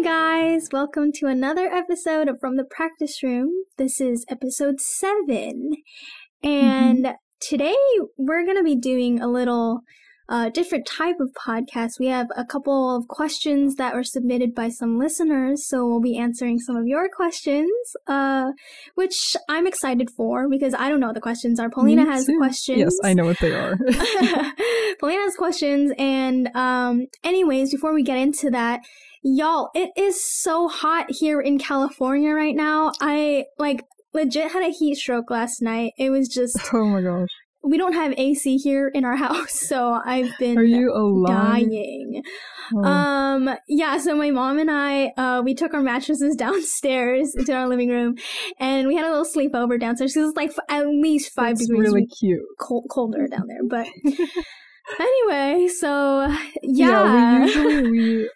Hey guys, welcome to another episode of From the Practice Room. This is episode 7. And today we're going to be doing a little uh, different type of podcast. We have a couple of questions that were submitted by some listeners, so we'll be answering some of your questions, uh, which I'm excited for because I don't know what the questions are. Polina has questions. Yes, I know what they are. Polina has questions, and um, anyways, before we get into that, y'all, it is so hot here in California right now. I like legit had a heat stroke last night. It was just oh my gosh. we don't have AC here in our house, so I've been Are you dying. Oh, Um, yeah, so my mom and I, uh, we took our mattresses downstairs into our living room and we had a little sleepover downstairs because it's like f- at least five that's degrees really cute. col- colder down there. But anyway, so yeah. yeah. we usually we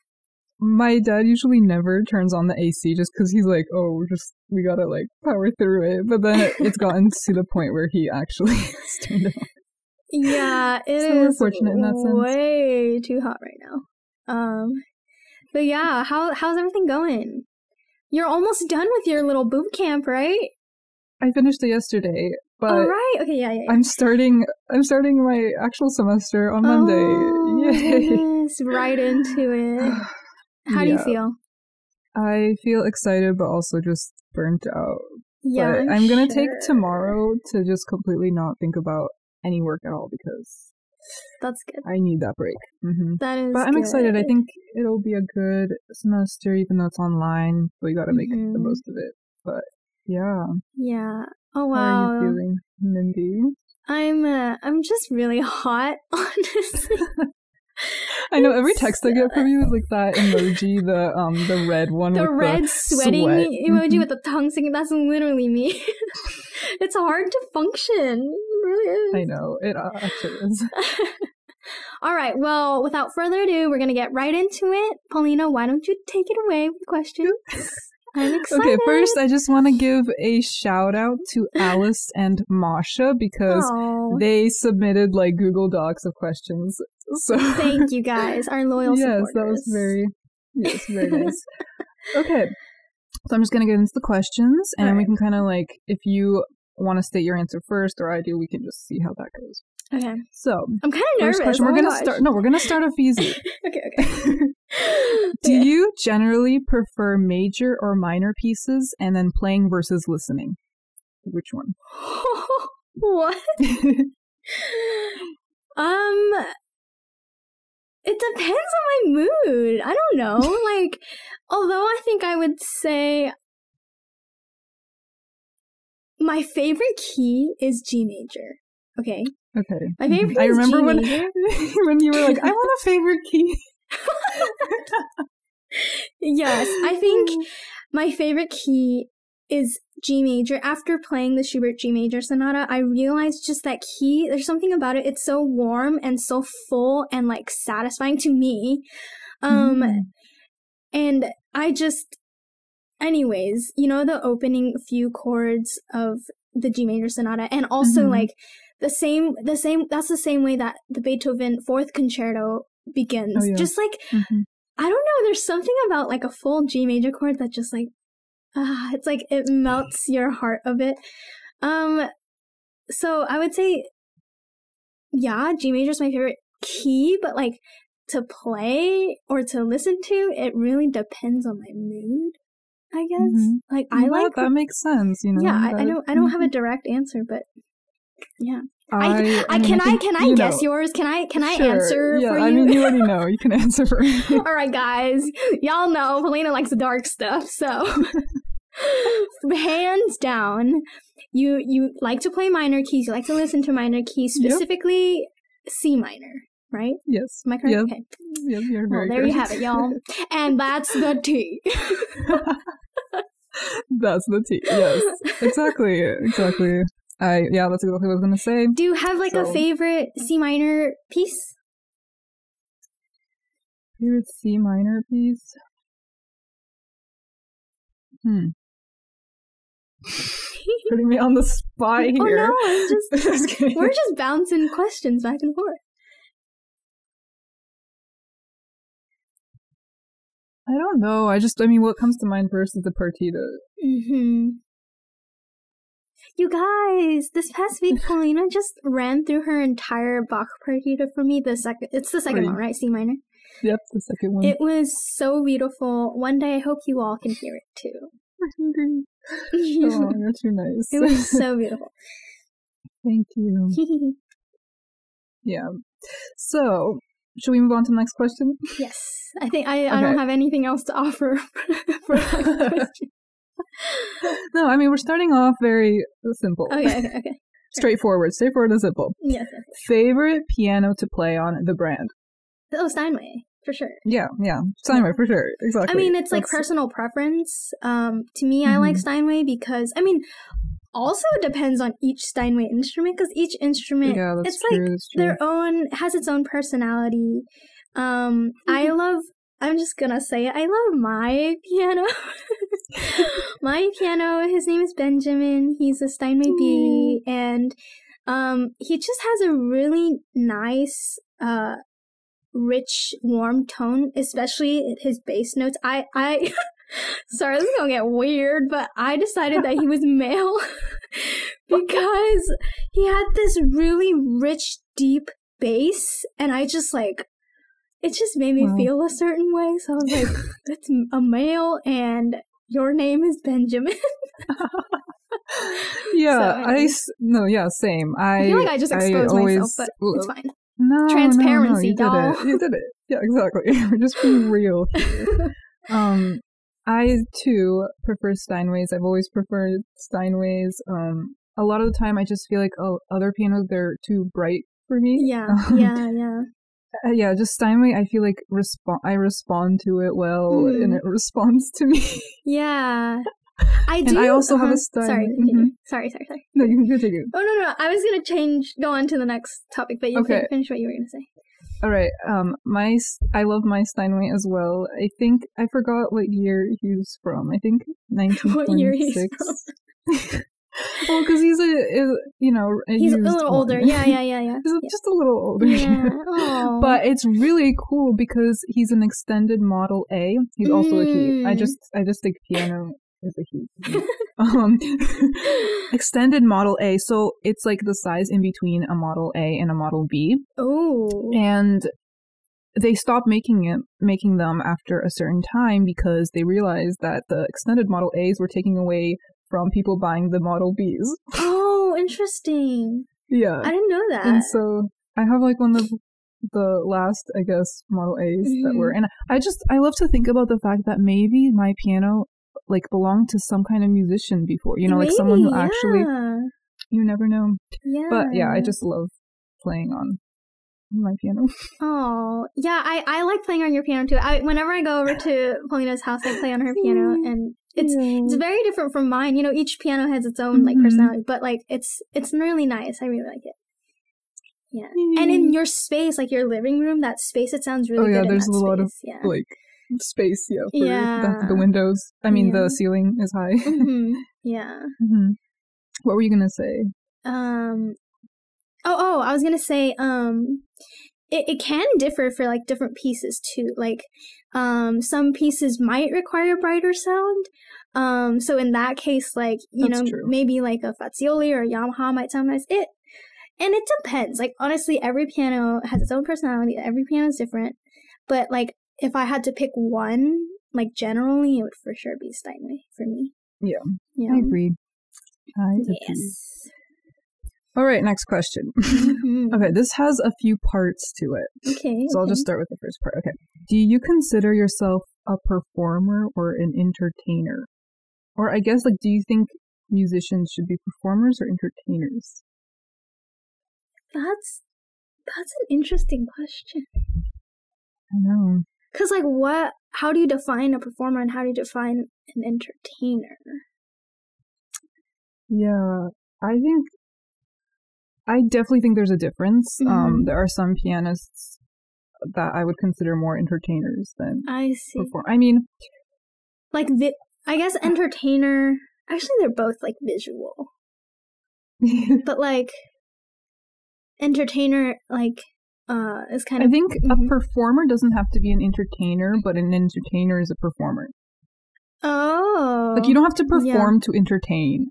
my dad usually never turns on the AC just because he's like, oh, we're just we gotta like power through it. But then it, it's gotten to the point where he actually has turned it on. Yeah, it is So we're fortunate in that sense. way too hot right now. Um, but yeah, how how's everything going? You're almost done with your little boot camp, right? I finished it yesterday, but All right. Okay. Yeah. Yeah. yeah. I'm starting. I'm starting my actual semester on Monday. Oh, Yay! goodness, right into it. How do you feel? I feel excited, but also just burnt out. Yeah, but I'm, gonna take tomorrow to just completely not think about any work at all because That's good. I need that break. hmm That is. But I'm excited. I think it'll be a good semester, even though it's online. But we gotta make the Mhm. most of it. But yeah, Yeah. Oh how are wow. you feeling, Mindy? I'm. Uh, I'm just really hot, honestly. I know every text I get from you is like that emoji, the um the red one the red sweating sweat. emoji with the tongue sticking. That's literally me. it's hard to function. It really is. I know it uh, actually is. All right. Well, without further ado, we're gonna get right into it. Polina, why don't you take it away with questions? I'm excited. Okay, first I just want to give a shout out to Alice and Masha because Aw. they submitted like Google Docs of questions. So Thank you guys, our loyal yes, supporters. that was very yes, very nice. okay, so I'm just gonna get into the questions, and then we can kind of like if you want to state your answer first, or I do, we can just see how that goes. Okay, So I'm kind of nervous. first question, oh we're gonna gosh. start. No, we're gonna start off easy. Okay, okay. do Okay. you generally prefer major or minor pieces, and then playing versus listening? Which one? what? Um, it depends on my mood. I don't know. like, although I think I would say my favorite key is G major. Okay, Okay. my favorite key I is remember G when when you were like, I want a favorite key. yes, I think my favorite key is G major. After playing the Schubert G major sonata, I realized just that key, there's something about it. It's so warm and so full and like satisfying to me. Um Mm. and I just anyways, you know the opening few chords of the G major sonata and also Mhm. like the same the same that's the same way that the Beethoven fourth concerto begins. Oh, yeah. Just like Mhm. I don't know. There's something about like a full G major chord that just like, ah, it's like it melts your heart a bit. Um, so I would say, yeah, G major is my favorite key, but like to play or to listen to, it really depends on my mood. I guess. Mhm. Like I like, that makes sense. You know. yeah. I, I don't. I don't have a Mhm. direct answer, but yeah. I, I, I, can I think can I you guess know. yours? Can I can I Sure. answer yeah, for you? I mean, you already know. You can answer for me. All right, guys. Y'all know Helena likes the dark stuff, so hands down, you you like to play minor keys. You like to listen to minor keys, Yep. specifically C minor, right? yes. Am I correct? Yep. Okay. Yep. You're Well, there you have it, y'all. And that's the T. That's the T. Yes. Exactly. Exactly. I yeah. That's exactly what I was gonna say. Do you have like a favorite C minor piece? Favorite C minor piece. Hmm. Putting me on the spot here. Oh no, I'm just Just kidding. we're just bouncing questions back and forth. I don't know. I just, I mean, what comes to mind first is the partita. Mm-hmm. You guys, this past week, Polina just ran through her entire Bach partita for me. The second, it's the second Right. one, right? C minor. Yep, the second one. It was so beautiful. One day, I hope you all can hear it too. oh, you're too nice. it was so beautiful. Thank you. Yeah. So, should we move on to the next question? yes, I think I, I don't have anything else to offer for that question. no, I mean, we're starting off very simple. Okay, okay, okay. Straightforward. Straightforward and simple. Yes, yes. Favorite piano to play on the brand? Oh, Steinway, for sure. Yeah, yeah. Steinway, for sure. Exactly. I mean, it's like personal preference. Um, to me, I like Mhm. Steinway because I mean, also it depends on each Steinway instrument because each instrument, Yeah, it's true. like their own has its own personality. Um, I Mm-hmm. love. I'm just gonna say it. I love my piano. my piano. His name is Benjamin. He's a Steinway B, and um, he just has a really nice, uh, rich, warm tone, especially his bass notes. I, I, sorry, this is gonna get weird, but I decided that he was male because he had this really rich, deep bass, and I just like, it just made me Wow. feel a certain way. So I was like, that's a male, and your name is Benjamin. yeah, So, I no, yeah, same. I, I feel like I just exposed always, myself, but it's fine. No, Transparency, no, no, you doll. did it. You did it. Yeah, exactly. We're just being real um, I too prefer Steinways. I've always preferred Steinways. Um, a lot of the time, I just feel like oh, other pianos they're too bright for me. Yeah, Um, yeah, yeah. Uh, yeah. Just Steinway. I feel like respond. I respond to it well, Mm. and it responds to me. Yeah. I do. And I also have a uh-huh. style. Sorry, continue. Sorry, sorry, sorry. no, you can continue. Oh no, no, I was gonna change, go on to the next topic, but you Okay. fin- finish what you were gonna say. All right. Um, my I love my Steinway as well. I think I forgot what year he's from. I think What year he's 1926. well, because he's a, is you know a He's a little older. Yeah, yeah, yeah, yeah. he's a- just a little older. Yeah. But it's really cool because he's an extended model A. He's also a he. I Mm. just I just think piano is a he. um, extended model A. So it's like the size in between a model A and a model B oh. and they stopped making it making them after a certain time because they realized that the extended model A's were taking away from people buying the model B's. Oh, interesting. Yeah. I didn't know that. and so I have like one of the last, I guess, model A's that Mhm. were and I just I love to think about the fact that maybe my piano like belonged to some kind of musician before. You know, like someone who Maybe, actually you never know. Yeah. But yeah, I just love playing on my piano. Oh, yeah, I, I like playing on your piano too. I whenever I go over to Polina's house, I play on her piano, and it's it's very different from mine. You know, each piano has its own like Mhm. personality, but like it's it's really nice. I really like it. Yeah, and in your space, like your living room, that space, it sounds really Oh, yeah, there's a lot of, yeah. like space, yeah, for Yeah. The, the windows. I mean, Yeah. the ceiling is high. hmm Yeah. hmm What were you gonna say? Um. Oh, oh, I was gonna say, um, it, it can differ for like different pieces too. Like, um, some pieces might require a brighter sound. Um, so in that case, like you That's know, true. maybe like a Fazioli or a Yamaha might sound nice. It, and it depends. Like honestly, every piano has its own personality. Every piano is different. But like, if I had to pick one, like generally, it would for sure be Steinway for me. Yeah. Yeah. I agree. I agree. All right, next question. Mhm. okay, this has a few parts to it. Okay. So I'll just start with the first part. Okay. Do you consider yourself a performer or an entertainer? Or I guess like do you think musicians should be performers or entertainers? That's that's an interesting question. I know. Cause like what? How do you define a performer and how do you define an entertainer? Yeah, I think I definitely think there's a difference. Um, Mhm. there are some pianists that I would consider more entertainers than I see. perform. I mean, Like vi- I guess entertainer. Actually, they're both like visual, but like entertainer, like uh is kind of. I think Mhm. a performer doesn't have to be an entertainer, but an entertainer is a performer. oh Like you don't have to yeah. perform to entertain,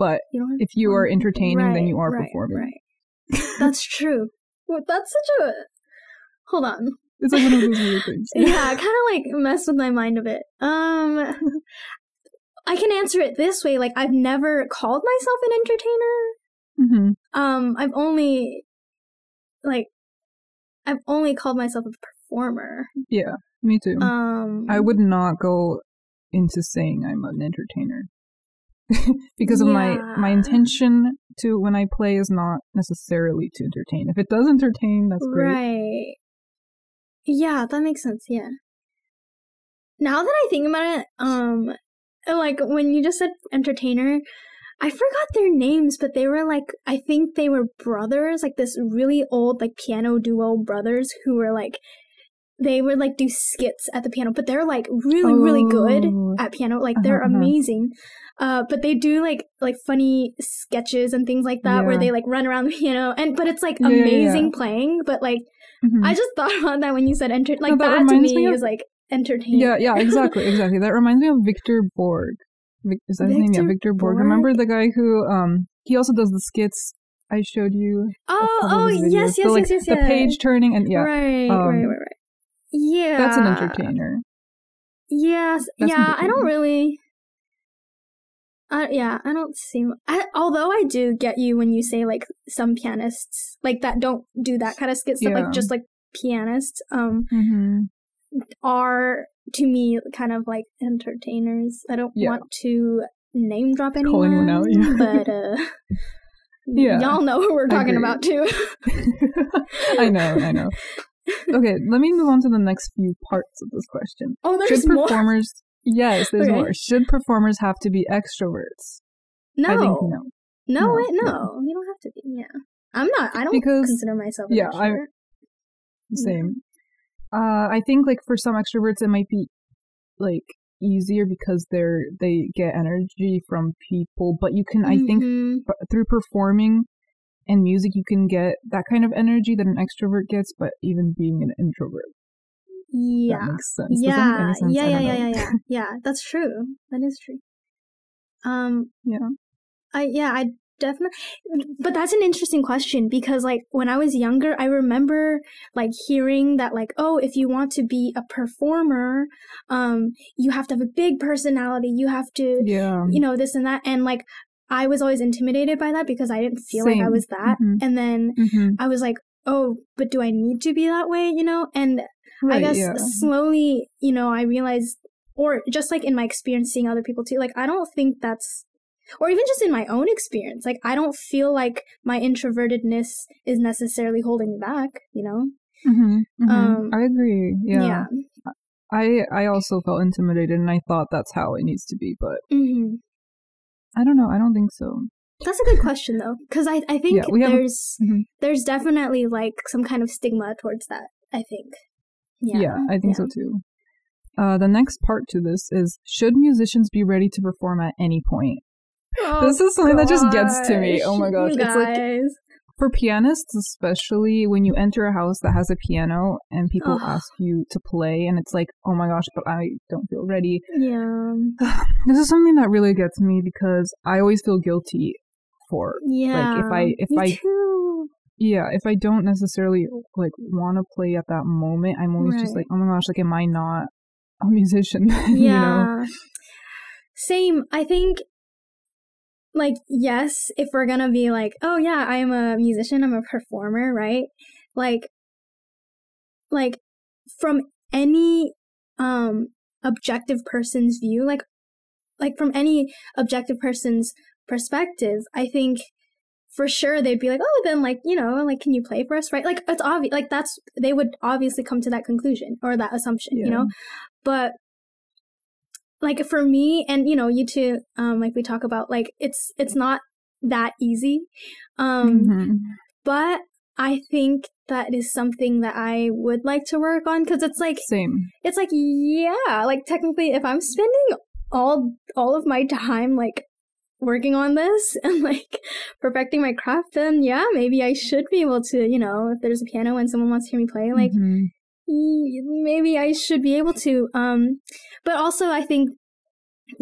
but You if you are entertaining, then you are right, performing. Right. That's true. Well, that's such a. Hold on. It's like one of those weird things. Yeah, kind of like messed with my mind a bit. Um, I can answer it this way. Like, I've never called myself an entertainer. Mm-hmm. Um, I've only, like, I've only called myself a performer. Yeah, me too. Um, I would not go into saying I'm an entertainer because of my my intention to when I play is not necessarily to entertain. If it does entertain, that's great. Right. Yeah, that makes sense. Yeah. Now that I think about it, um, like when you just said entertainer, I forgot their names, but they were like, I think they were brothers, like this really old, like piano duo brothers who were like, they would like do skits at the piano, but they're like really, really good Oh. at piano. Like they're Uh-huh, uh-huh. amazing. Uh, but they do like like funny sketches and things like that where they like run around the piano and but it's like Yeah, yeah, yeah. amazing playing. But like Mhm. I just thought about that when you said enter like that that, to me me of- is like entertaining. Yeah, yeah, exactly, exactly. That reminds me of Victor Borge. Vic- Is that his name? Yeah, Victor Victor Borge. Borge? Remember the guy who um he also does the skits I showed you. Oh, oh of his videos. yes, The, yes, like, yes, yes, The yes. page turning and yeah, Right, um, right, right, right. Yeah. that's an entertainer. Yes. That's yeah, I don't really uh, yeah, I don't see. I, although I do get you when you say like some pianists like that don't do that kind of skit stuff, Yeah. like just like pianists um hmm are to me kind of like entertainers. I don't Yeah. want to name drop anyone, anyone out, yeah. but uh, Yeah. y'all know who we're talking about too. I know, I know. Okay, let me move on to the next few parts of this question. oh, there's Should performers? Yes, there's Okay. more. Should performers have to be extroverts? No, I think no. no, No, it, no, no. you don't have to be. Yeah, I'm not. I don't Because- consider myself. An yeah, I- extrovert. Same. Uh, I think like for some extroverts, it might be like easier because they're they get energy from people, but you can I think Mhm. through performing and music you can get that kind of energy that an extrovert gets, but even being an introvert. Yeah. That makes sense. Does that make Yeah, sense? yeah, yeah, yeah, yeah, yeah. Yeah, that's true. That is true. Um, Yeah. I yeah, I definitely. But that's an interesting question because like when I was younger, I remember like hearing that like oh, if you want to be a performer, um, you have to have a big personality. You have to, Yeah. you know, this and that, and like I was always intimidated by that because I didn't feel like I was that, Mhm. and then hmm I was like. Oh, but do I need to be that way? You know, and Right. I guess yeah. slowly, you know, I realized, or just like in my experience seeing other people too, like I don't think that's, or even just in my own experience, like I don't feel like my introvertedness is necessarily holding me back, you know? hmm Um, I agree. Yeah. Yeah. I I also felt intimidated, and I thought that's how it needs to be, but hmm I don't know. I don't think so. That's a good question though, because I, I think Yeah, there's, Mhm. there's definitely like some kind of stigma towards that, I think. Yeah. I think so too. Uh, the next part to this is: Should musicians be ready to perform at any point? Oh, This is something that just gets to me. Oh my gosh, it's like for pianists, especially when you enter a house that has a piano and people ask you to play, and it's like, oh my gosh, but I don't feel ready. yeah. This is something that really gets me because I always feel guilty for Yeah. Like if I- if I- too. Yeah, if I don't necessarily like want to play at that moment, I'm always just like, oh my gosh, like, am I not a musician? you know? Yeah. Same. I think, like, yes, if we're gonna be like, oh yeah, I'm a musician, I'm a performer, right? Like, like, from any, um, objective person's view, like, like from any objective person's perspective, I think for sure they'd be like, oh, then like, you know, like, can you play for us, right? Like, it's obvious, like, that's, they would obviously come to that conclusion or that assumption, you know? But, like, for me, and, you know, you two, um, like we talk about, like, it's, it's not that easy. Um, Mhm. but I think that is something that I would like to work on because it's like, Same. it's like, yeah, like technically if I'm spending all, all of my time, like, working on this and like perfecting my craft, then yeah, maybe I should be able to, you know, if there's a piano and someone wants to hear me play, like Mhm. maybe I should be able to. Um, but also I think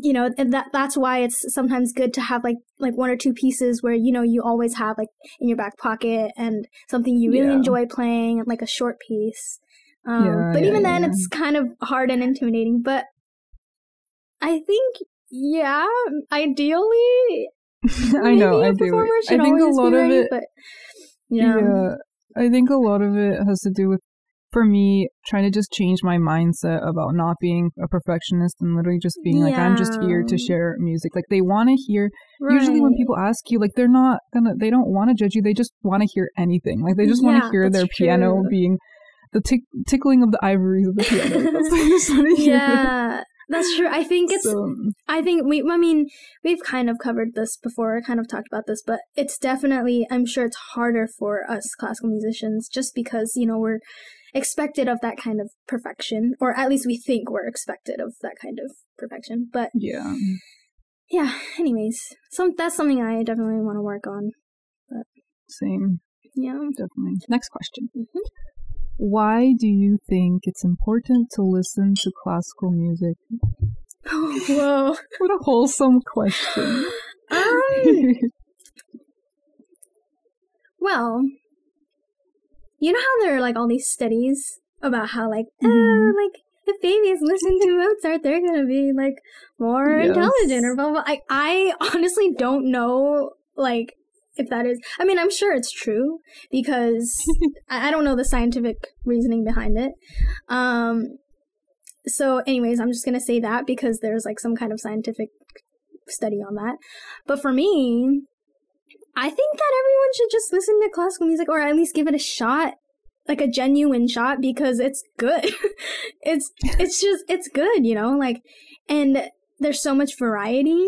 you know and that that's why it's sometimes good to have like like one or two pieces where you know you always have like in your back pocket and something you really Yeah. enjoy playing like a short piece. Um, Yeah, but yeah, even then, it's kind of hard and intimidating. But I think yeah, ideally I know. maybe I a do. performer I think a lot of ready, it. but yeah. I think a lot of it has to do with, for me, trying to just change my mindset about not being a perfectionist and literally just being like, I'm just here to share music. Like they want to hear. Usually, when people ask you, like they're not gonna, they don't want to judge you. They just want to hear anything. Like they just want Yeah, to hear their piano being the tick tickling of the ivories of the piano. That's what they just hear. yeah, that's true. I think it's So, I think we, I mean, we've kind of covered this before, kind of talked about this, but it's definitely, I'm sure it's harder for us classical musicians just because, you know, we're expected of that kind of perfection, or at least we think we're expected of that kind of perfection. But yeah. yeah, anyways, some, that's something I definitely want to work on. Same. Yeah. Definitely. Next question. Mhm. Why do you think it's important to listen to classical music? Whoa. What a wholesome question. Um, well, you know how there are like all these studies about how like uh, Mhm. like if babies listen to Mozart, they're gonna be like more Yes. intelligent or blah blah. I I honestly don't know like if that is. I mean, I'm sure it's true because I, I don't know the scientific reasoning behind it. Um. So, anyways, I'm just gonna say that because there's like some kind of scientific study on that. But for me, I think that everyone should just listen to classical music or at least give it a shot, like a genuine shot because it's good. it's it's just it's good, you know, like and there's so much variety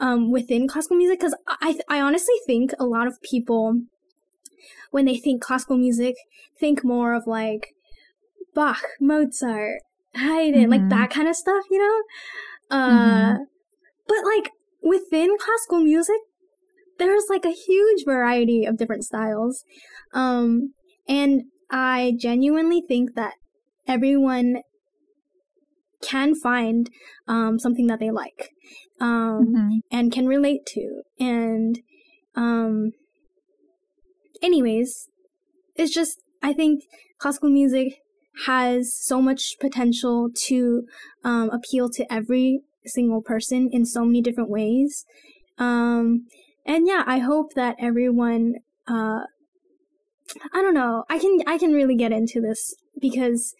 um within classical music cuz I I honestly think a lot of people when they think classical music think more of like Bach, Mozart, Haydn, like Mhm. that kind of stuff, you know? Uh Mhm. but like within classical music there's like a huge variety of different styles um and i genuinely think that everyone can find um something that they like um Mhm. and can relate to. And um anyways it's just i think classical music has so much potential to um, appeal to every single person in so many different ways. Um, and yeah i hope that everyone uh, i don't know. I can i can really get into this because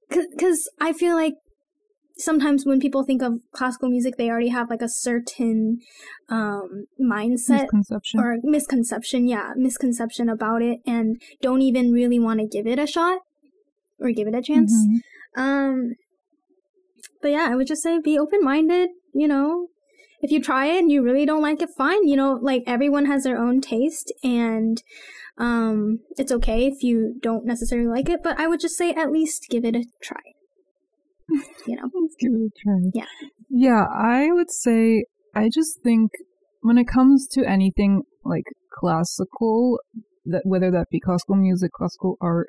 because i feel like sometimes when people think of classical music they already have like a certain um, mindset Misconception. or misconception, yeah, misconception about it, and don't even really want to give it a shot or give it a chance. Mhm. Um, but yeah, I would just say be open minded. You know, if you try it and you really don't like it, fine. You know, like everyone has their own taste, and um, it's okay if you don't necessarily like it. But I would just say at least give it a try. You know, Let's give it a try. Yeah. Yeah, I would say I just think when it comes to anything like classical, that whether that be classical music, classical art,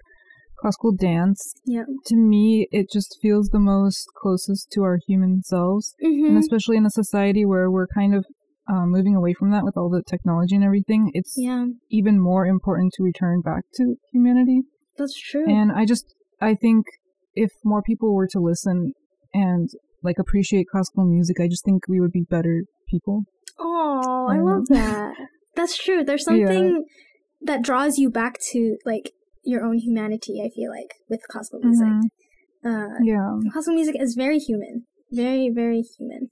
classical dance, yeah, to me it just feels the most closest to our human selves, and hmm especially in a society where we're kind of uh, moving away from that with all the technology and everything. It's yeah, even more important to return back to humanity. that's true. And I just, I think if more people were to listen and like appreciate classical music, I just think we would be better people. Oh, I Um, love that. That's true. There's Yeah. something that draws you back to like your own humanity. I feel like with classical music. Mhm. Uh, Yeah. classical music is very human, very very human,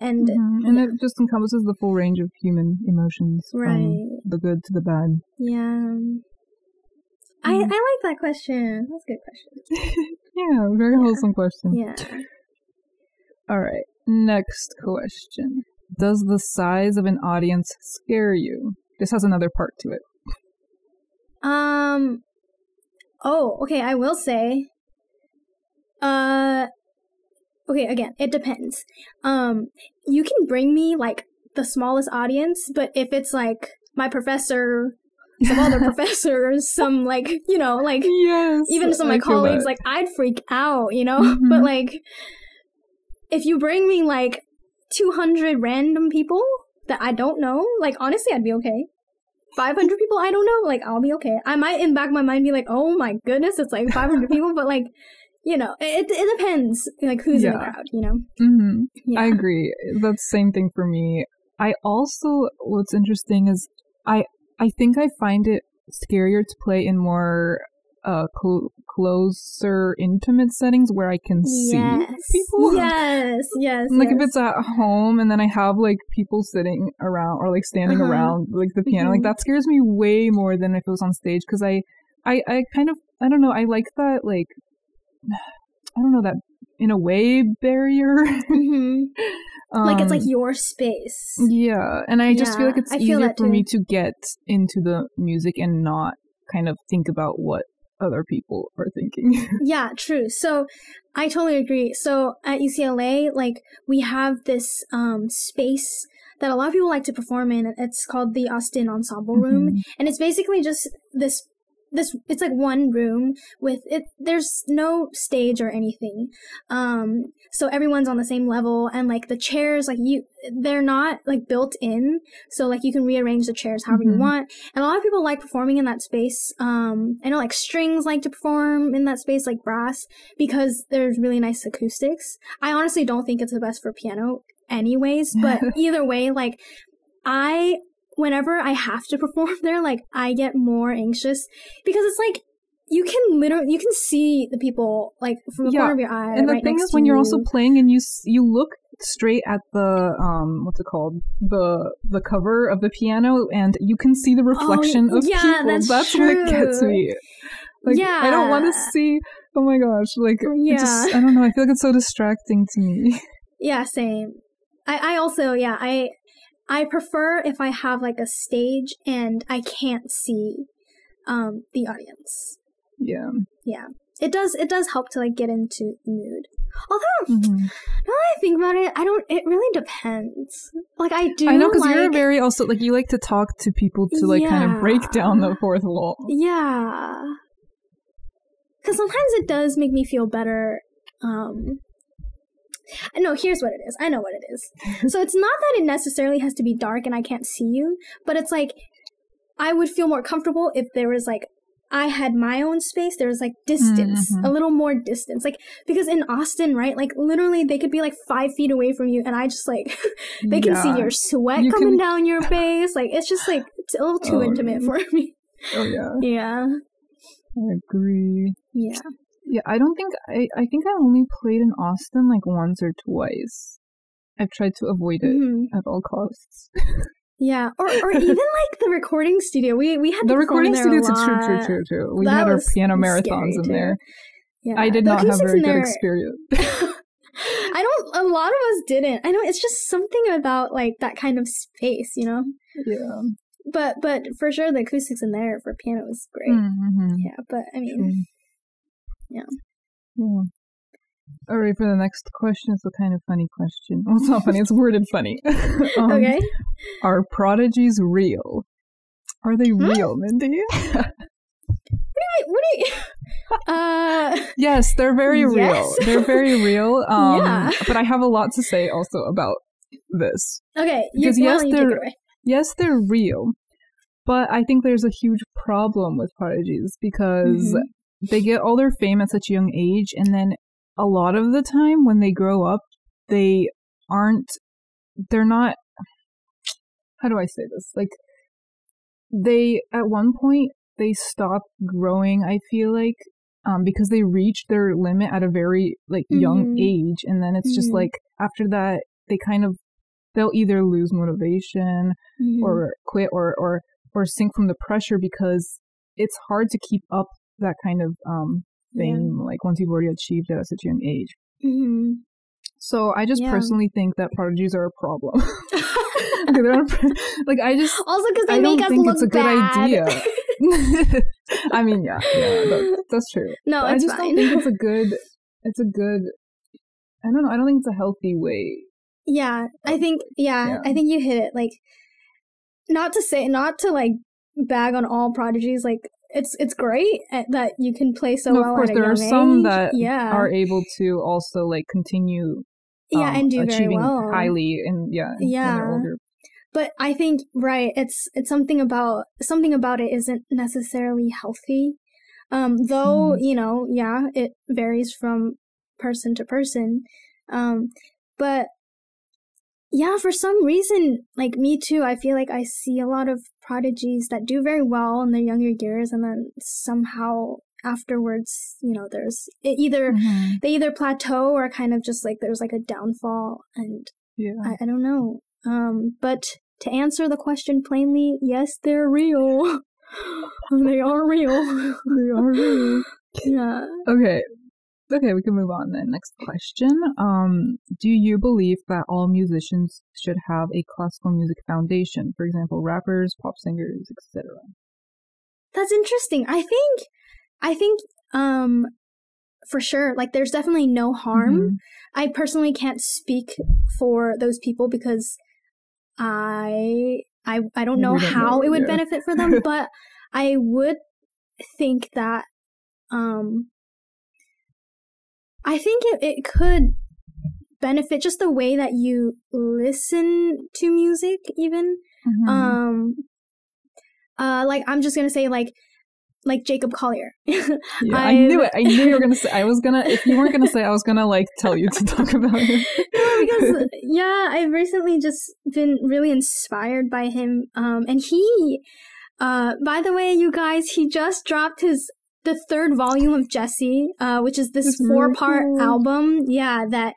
and Mhm. And yeah. it just encompasses the full range of human emotions, Right. from the good to the bad. yeah. I, I Mhm. like that question. That's a good question. Yeah, very Yeah. wholesome question. Yeah. All right, next question. Does the size of an audience scare you? This has another part to it. Um. Oh, okay. I will say. Uh. Okay. Again, it depends. Um, you can bring me like the smallest audience, but if it's like my professor, some other professors, some like you know, like yes, even some of my I colleagues, like I'd freak out, you know. But Mhm. like, if you bring me like two hundred random people that I don't know, like honestly, I'd be okay. Five hundred people I don't know, like I'll be okay. I might in back of my mind be like, oh my goodness, it's like five hundred people, but like. You know, it it depends, like who's in the crowd. You know, Mhm. yeah. I agree. That's the same thing for me. I also what's interesting is I I think I find it scarier to play in more uh cl- closer intimate settings where I can see yes. people. Yes, yes. Like yes. if it's at home and then I have like people sitting around or like standing Uh-huh. around like the piano, like Mhm. that scares me way more than if it was on stage because I, I, I kind of I don't know I like that like I don't know that in a way barrier. Mhm. like it's like Um, your space. yeah, and I just feel like it's I easier for too. me to get into the music and not kind of think about what other people are thinking. Yeah, true. So I totally agree. So at UCLA, like we have this um space that a lot of people like to perform in. It's called the Ostin Ensemble Room, Mhm. and it's basically just this this it's like one room with it there's no stage or anything. Um so everyone's on the same level and like the chairs like you they're not like built in. So like you can rearrange the chairs however you Mhm. want. And a lot of people like performing in that space. Um i know like strings like to perform in that space like brass because there's really nice acoustics. I honestly don't think it's the best for piano anyways but either way like i whenever I have to perform there, like I get more anxious because it's like you can literally you can see the people like from the Yeah, corner of your eye. and the right thing is when you're you. also playing and you you look straight at the um what's it called the the cover of the piano and you can see the reflection of Oh, yeah, people that's that's what gets me like i don't want to see oh my gosh like Yeah. just, i don't know i feel like it's so distracting to me yeah, same. I I also yeah I I prefer if I have like a stage and I can't see um the audience. yeah Yeah. It does it does help to like get into the mood. Although Mhm. now that I think about it, I don't it really depends. Like I do i know because you're like- very also like you like to talk to people to like kind of break down the fourth wall Yeah. Because sometimes it does make me feel better. Um, no, here's what it is. I know what it is. so it's not that it necessarily has to be dark and I can't see you, but it's like I would feel more comfortable if there was like I had my own space. There was like distance, Mhm. a little more distance. Like because in Ostin, right? Like literally, they could be like five feet away from you, and I just like they can see your sweat You coming can- down your face. Like it's just like it's a little too Oh, intimate yeah. for me. oh yeah Yeah, i agree yeah. Yeah, I don't think I I think I only played in Ostin like once or twice. I've tried to avoid it Mhm. at all costs. Yeah, or or even like the recording studio. We we had the recording a it's true, true, true, true. We That had our piano marathons in too. there. Yeah, I did the not have acoustics very good there- experience. I don't. A lot of us didn't. I know it's just something about like that kind of space, you know. yeah. But but for sure, the acoustics in there for piano is great. Mm-hmm. Yeah, but I mean, Yeah. Yeah. All right, for the next question, it's a kind of funny question. Well, it's not funny; it's worded funny. Um, okay. Are prodigies real? Are they Hmm? real, Mindy? What do you? Uh, Yes, they're very real. Yes. They're very real. Um, Yeah. But I have a lot to say also about this. okay. Because yes, don't you take they're-. Yes, they're real, but I think there's a huge problem with prodigies because Mhm. They get all their fame at such a young age, and then a lot of the time when they grow up, they aren't. They're not. How do I say this? Like, they at one point they stop growing. I feel like um, because they reach their limit at a very like young Mhm. age, and then it's just Mhm. like after that they kind of they'll either lose motivation Mhm. or quit or or or sink from the pressure because it's hard to keep up that kind of um Yeah. like once you've already achieved it at such a young age. Mhm. So I just Yeah. personally think that prodigies are a problem. Okay, they're not- like I just Also, because they I make don't us think look it's a good bad. idea. I mean, yeah, yeah, that, that's true. no, I just fine. don't think it's a good. It's a good. I don't know. I don't think it's a healthy way Yeah, I think yeah, Yeah. I think you hit it. Like, not to say, not to like bag on all prodigies. Like, it's it's great that you can play so No, well. of course, there are some age. that yeah, are able to also like continue yeah, um, and do very achieving well. highly and yeah, Yeah. But I think right, it's it's something about something about it isn't necessarily healthy. Um, though Mhm. you know, yeah, it varies from person to person. Um, but yeah, for some reason, like me too, I feel like I see a lot of prodigies that do very well in their younger years, and then somehow afterwards, you know, there's it either Mhm. they either plateau or kind of just like there's like a downfall, and Yeah. I, I don't know. Um, but to answer the question plainly, yes, they're real. they are real. They are real. yeah. Okay. Okay, we can move on then. Next question. Um, do you believe that all musicians should have a classical music foundation? For example, rappers, pop singers, etc. That's interesting. I think, I think, um, for sure, like there's definitely no harm. Mhm. I personally can't speak for those people because I, I, I don't know don't how know, it would yeah. benefit for them, but I would think that, um, I think it, it could benefit just the way that you listen to music, even. Mhm. Um, uh, like I'm just gonna say like, like Jacob Collier. yeah, I knew it. I knew you were gonna say. I was gonna. If you weren't gonna say, I was gonna like tell you to talk about him. No, because yeah, I've recently just been really inspired by him. Um, and he, uh, by the way, you guys, he just dropped his the third volume of Djesse, uh, which is this really four part album. Yeah, that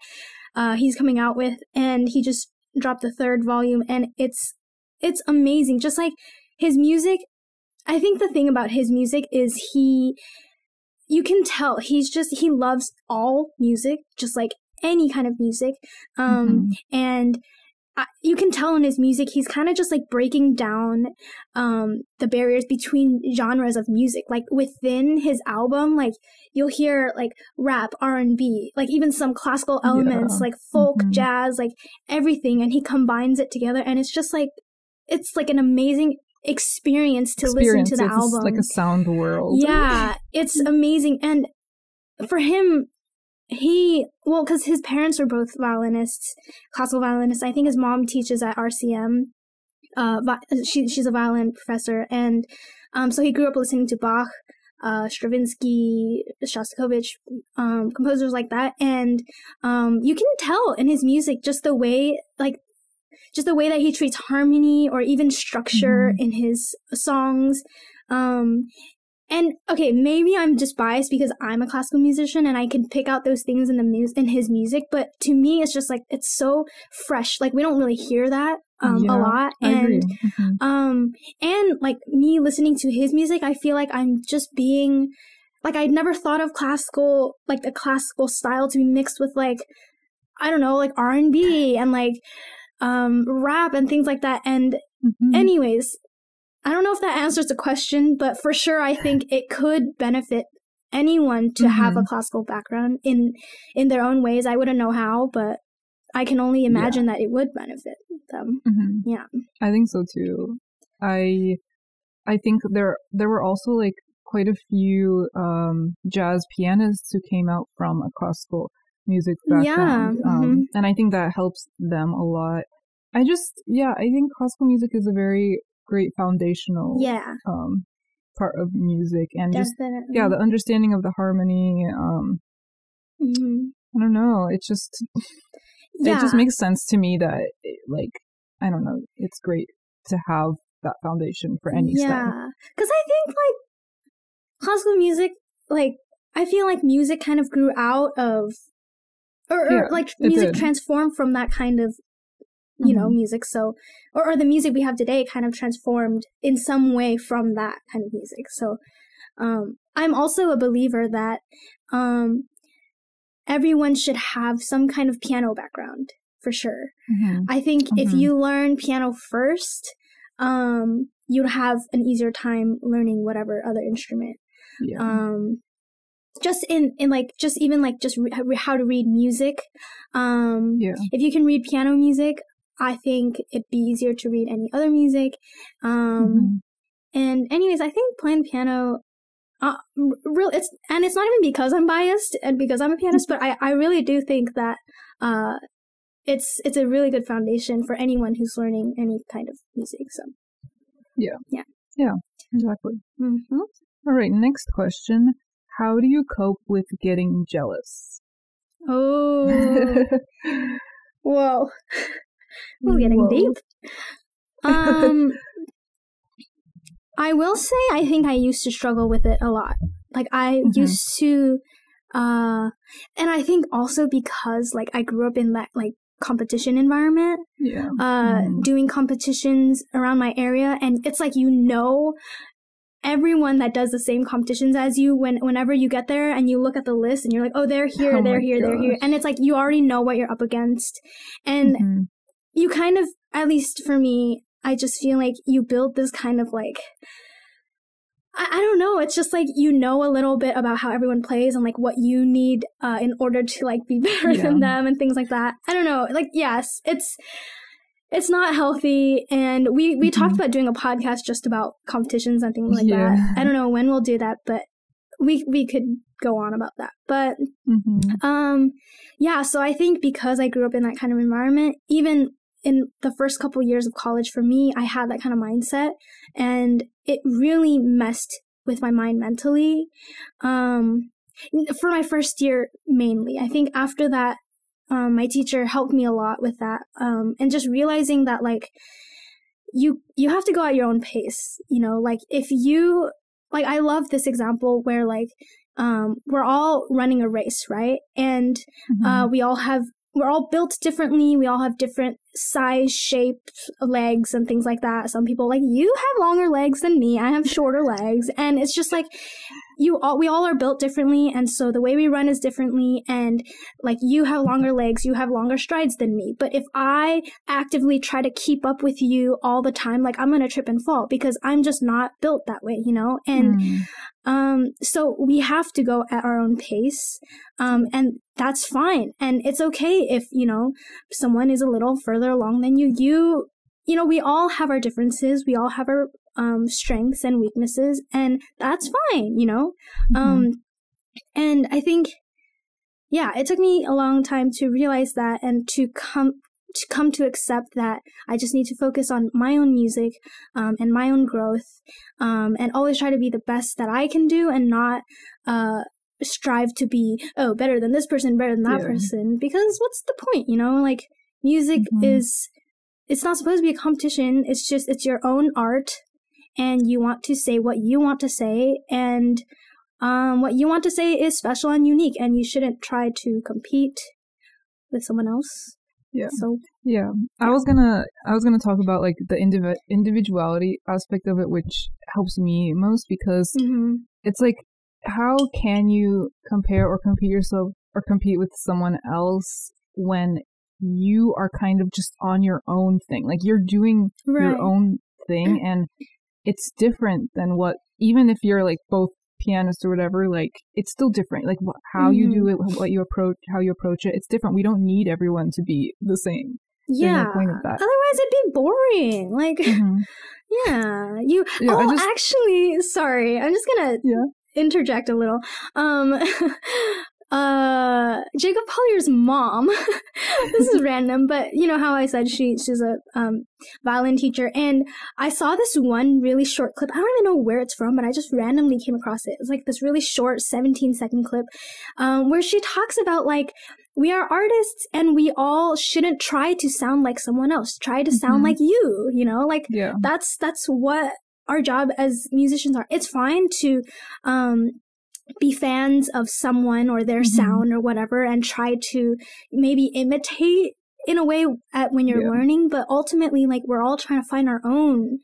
uh he's coming out with, and he just dropped the third volume, and it's it's amazing. Just like his music, I think the thing about his music is he. You can tell he's just he loves all music, just like any kind of music. Um, Mhm. and you can tell in his music he's kind of just like breaking down um the barriers between genres of music like within his album like you'll hear like rap r&b like even some classical elements Yeah. like folk Mhm. jazz like everything and he combines it together and it's just like it's like an amazing experience to Experience. listen to the it's album like a sound world. yeah, it's amazing. And for him, he, well, because his parents were both violinists, classical violinists. I think his mom teaches at RCM. Uh, she, she's a violin professor. And um, so he grew up listening to Bach, uh, Stravinsky, Shostakovich, um, composers like that. And um, you can tell in his music just the way, like, just the way that he treats harmony or even structure in his songs. Um, and okay, maybe I'm just biased because I'm a classical musician and I can pick out those things in the mus- in his music. But to me, it's just like it's so fresh. Like we don't really hear that um, Yeah, a lot, and Mhm. um, and like me listening to his music, I feel like I'm just being like I'd never thought of classical like the classical style to be mixed with like I don't know like R and B and like um rap and things like that. And Mhm. anyways, I don't know if that answers the question, but for sure, I think it could benefit anyone to have a Mhm. classical background in in their own ways. I wouldn't know how, but I can only imagine that it would benefit them. Mhm. Yeah. I think so too. I I think there there were also like quite a few um, jazz pianists who came out from a classical music background, Yeah, um, mhm. and I think that helps them a lot. I just yeah, I think classical music is a very great foundational Yeah, um, part of music, and just yeah, the understanding of the harmony. Um, Mhm. I don't know. It's just yeah. it just makes sense to me that it, like I don't know. It's great to have that foundation for any yeah, because I think like classical music, like I feel like music kind of grew out of, or, or like music did. transformed from that kind of, you know, Mhm. music. So, or, or the music we have today kind of transformed in some way from that kind of music. So, um, I'm also a believer that, um, everyone should have some kind of piano background for sure. Mhm. I think if Mhm. you learn piano first, um, you'd have an easier time learning whatever other instrument. Yeah. Um, just in in like just even like just re- how to read music. Um, Yeah. if you can read piano music, I think it'd be easier to read any other music. Um, Mhm. and anyways, I think playing piano, uh, real it's and it's not even because I'm biased and because I'm a pianist, but I I really do think that uh, it's it's a really good foundation for anyone who's learning any kind of music. So. Yeah, yeah, yeah, exactly. hmm All right, next question. How do you cope with getting jealous? Oh, whoa. We're getting Whoa. deep. Um, I will say I think I used to struggle with it a lot. Like I Mhm. used to, uh, and I think also because like I grew up in that like competition environment, Yeah. uh, Mhm. doing competitions around my area, and it's like you know everyone that does the same competitions as you when whenever you get there and you look at the list and you're like oh they're here Oh they're here they're here and it's like you already know what you're up against and Mhm. You kind of at least for me i just feel like you build this kind of like I, I don't know it's just like you know a little bit about how everyone plays and like what you need uh, in order to like be better than them and things like that i don't know like yes it's it's not healthy and we we talked Mhm. about doing a podcast just about competitions and things like Yeah. that i don't know when we'll do that but we we could go on about that but Mhm. um, yeah, so I think because I grew up in that kind of environment, even in the first couple years of college for me, I had that kind of mindset and it really messed with my mind mentally. Um, for my first year mainly. I think after that, um, my teacher helped me a lot with that. Um, and just realizing that like, you, you have to go at your own pace, you know, like if you, like I love this example where like, um, we're all running a race, right? And Mhm. uh, we all have we're all built differently. We all have different size, shape, legs, and things like that. Some people like you have longer legs than me. I have shorter legs, and it's just like you all we all are built differently, and so the way we run is differently. And like you have longer legs, you have longer strides than me. But if I actively try to keep up with you all the time, like I'm gonna trip and fall because I'm just not built that way, you know. And Mm. um, so we have to go at our own pace. Um, and that's fine. And it's okay if, you know, someone is a little further along than you. You, you know, we all have our differences. We all have our, um, strengths and weaknesses and that's fine, you know? Mhm. Um, and I think, yeah, it took me a long time to realize that and to come, to come to accept that I just need to focus on my own music, um, and my own growth, um, and always try to be the best that I can do and not, uh, strive to be, oh, better than this person, better than that Yeah. person, because what's the point, you know? Like, music Mhm. is, it's not supposed to be a competition. It's just, it's your own art and you want to say what you want to say and um, what you want to say is special and unique and you shouldn't try to compete with someone else Yeah. so Yeah, I was gonna I was gonna talk about like the indivi- individuality aspect of it, which helps me most because mhm. it's like how can you compare or compete yourself or compete with someone else when you are kind of just on your own thing, like you're doing right your own thing, and it's different than what even if you're like both pianist or whatever, like it's still different. Like how you do it, what you approach, how you approach it, it's different. We don't need everyone to be the same. No yeah point of that. otherwise it'd be boring like Mhm. yeah you Yeah, oh just- actually sorry i'm just gonna Yeah. Interject a little. Um uh jacob collier's mom this is random but you know how i said she she's a um violin teacher and i saw this one really short clip. I don't even know where it's from but i just randomly came across it. It's like this really short 17 second clip um where she talks about like we are artists and we all shouldn't try to sound like someone else. Try to sound Mhm. like you you know? Like Yeah. that's that's what our job as musicians are it's fine to um be fans of someone or their Mhm. sound or whatever and try to maybe imitate in a way at when you're Yeah. learning but ultimately like we're all trying to find our own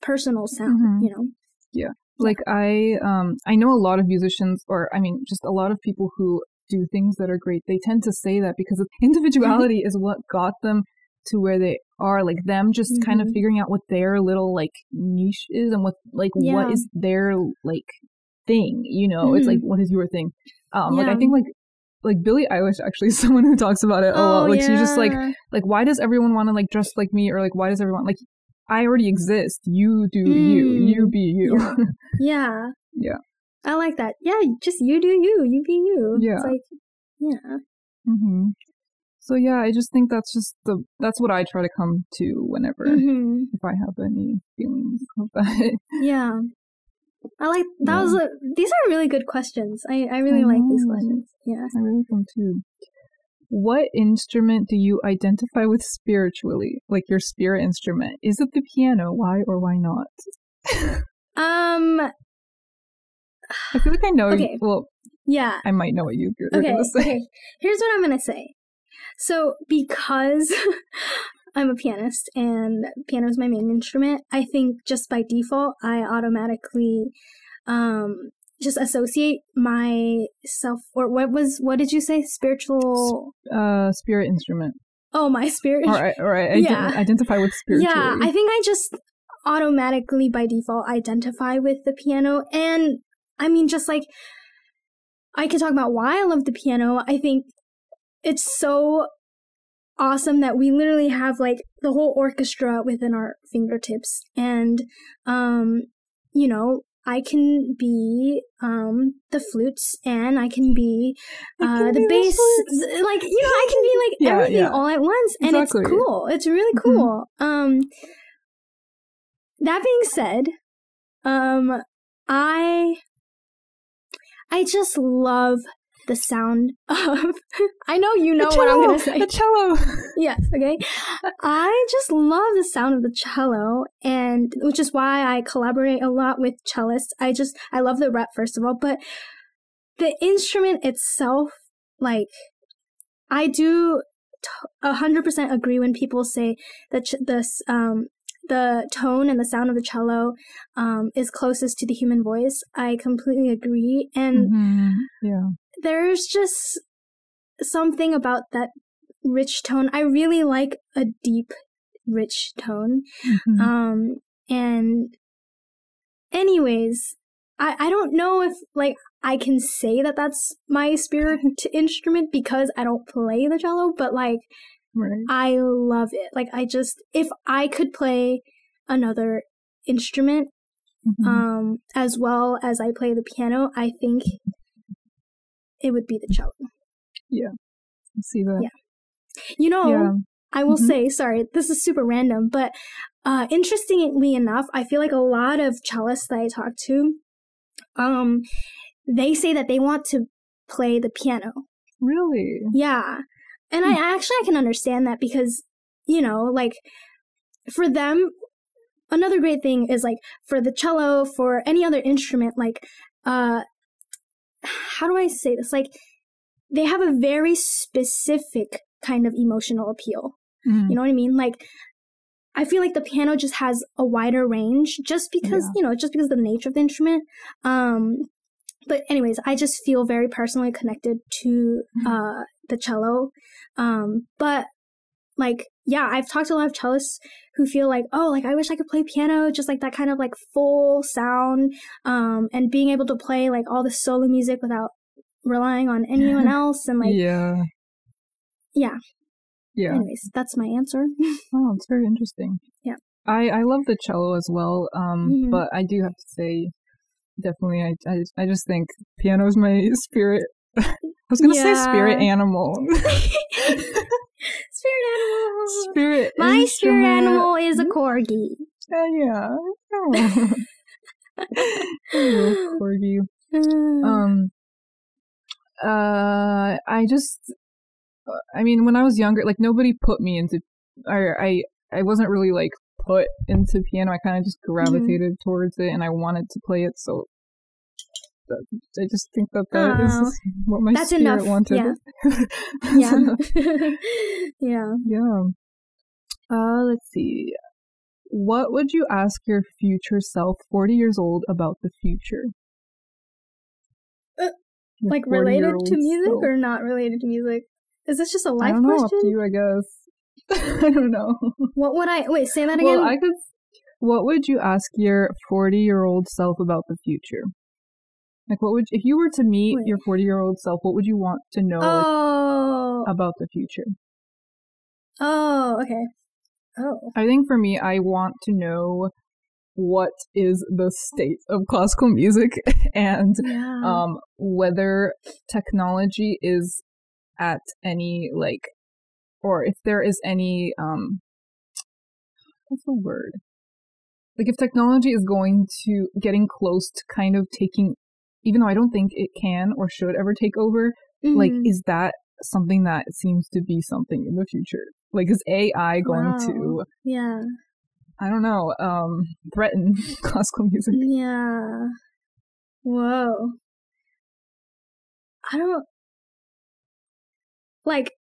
personal sound Mhm. you know Yeah. like i um i know a lot of musicians or i mean just a lot of people who do things that are great they tend to say that because individuality is what got them to where they are like them just kind of Mhm. figuring out what their little like niche is and what like Yeah. what is their like thing, you know? It's like, Mhm. what is your thing? Um, like I think like like Billie Eilish actually is someone who talks about it a lot. Like she's just like Oh, like why does everyone want to like dress like me or like why does everyone like I already exist. You do you. Mm. You be you. Yeah. yeah. Yeah. I like that. Yeah, just you do you. You be you. Yeah. It's like, yeah. hmm So yeah, I just think that's just the that's what I try to come to whenever hmm if I have any feelings of that. Yeah. I like that Yeah. was a these are really good questions. I I really I like these questions. Yeah. I really think too. What instrument do you identify with spiritually? Like your spirit instrument? Is it the piano? Why or why not? Um I feel like I know. Okay. Well, yeah. I might know what you, you're Okay. going to say. Okay. Here's what I'm going to say. So, because I'm a pianist and piano is my main instrument, I think just by default I automatically um just associate myself or what was what did you say spiritual Uh, spirit instrument. oh my spirit Or I, or I Yeah. ident- identify with spiritually. Yeah, I think I just automatically by default identify with the piano. And I mean, just like I can talk about why I love the piano. I think it's so awesome that we literally have like the whole orchestra within our fingertips. And, um, you know, I can be um the flutes and I can be uh can the be bass flutes. like you know I can be like Yeah, everything yeah. all at once and Exactly. it's cool. It's really Mhm. cool. Um that being said, um I I just love the sound of I know you know The what I'm cello! going to say. The cello. Yes, okay. I just love the sound of the cello, and which is why I collaborate a lot with cellists. I just I love the rep first of all, but the instrument itself, like I do a hundred percent agree when people say that ch- this um the tone and the sound of the cello um is closest to the human voice. I completely agree, and Mhm. Yeah. There's just something about that rich tone. I really like a deep, rich tone. Mhm. Um, and anyways, I, I don't know if like I can say that that's my spirit instrument because I don't play the cello, but like right. I love it. Like I just, if I could play another instrument, Mhm. um, as well as I play the piano, I think it would be the cello. Yeah. I see that. Yeah. You know, Yeah. I will Mhm. say, sorry, this is super random, but uh, interestingly enough, I feel like a lot of cellists that I talk to, um, they say that they want to play the piano. Really? Yeah, and Hmm. I actually I can understand that because you know, like for them, another great thing is like for the cello, for any other instrument, like uh, how do I say this? Like they have a very specific kind of emotional appeal. Mhm. You know what I mean? Like, I feel like the piano just has a wider range just because, Yeah. you know, just because of the nature of the instrument. Um, but anyways, I just feel very personally connected to, uh, the cello. Um, but like, yeah, I've talked to a lot of cellists who feel like, oh, like I wish I could play piano, just like that kind of like full sound, um, and being able to play like all the solo music without relying on anyone else. And like, yeah. yeah. Yeah. anyways, that's my answer. Oh, it's very interesting. Yeah. I, I love the cello as well, um, Mhm. but I do have to say, definitely, I, I, I just think piano is my spirit. I was gonna say spirit animal. spirit animal. spirit. My spirit animal is a corgi. Yeah, yeah. Oh. Corgi. Mm. Um. Uh, I just, I mean, when I was younger, like nobody put me into, or I, I wasn't really like put into piano. I kind of just gravitated towards it, and I wanted to play it. So, I just think that that is Oh, what my that's spirit enough, wanted. yeah. Yeah. yeah. Yeah. Uh, let's see. What would you ask your future self, 40 years old, about the future? Uh, Like related to music self. or not related to music? Is this just a life don't know, question? up to you, I guess. I don't know. What would I wait? Say that again. Well, I could. What would you ask your 40 year old self about the future? Like, what would if you were to meet Wait. your forty-year-old self? What would you want to know Oh. about the future? Oh, okay. Oh. I think for me, I want to know what is the state of classical music and Yeah. um, whether technology is at any like, or if there is any um, what's the word? Like if technology is going to getting close to kind of taking, even though I don't think it can or should ever take over, like Mhm. is that something that seems to be something in the future? Like is AI going Wow. to yeah. I don't know, um, threaten classical music. Yeah. Whoa. I don't like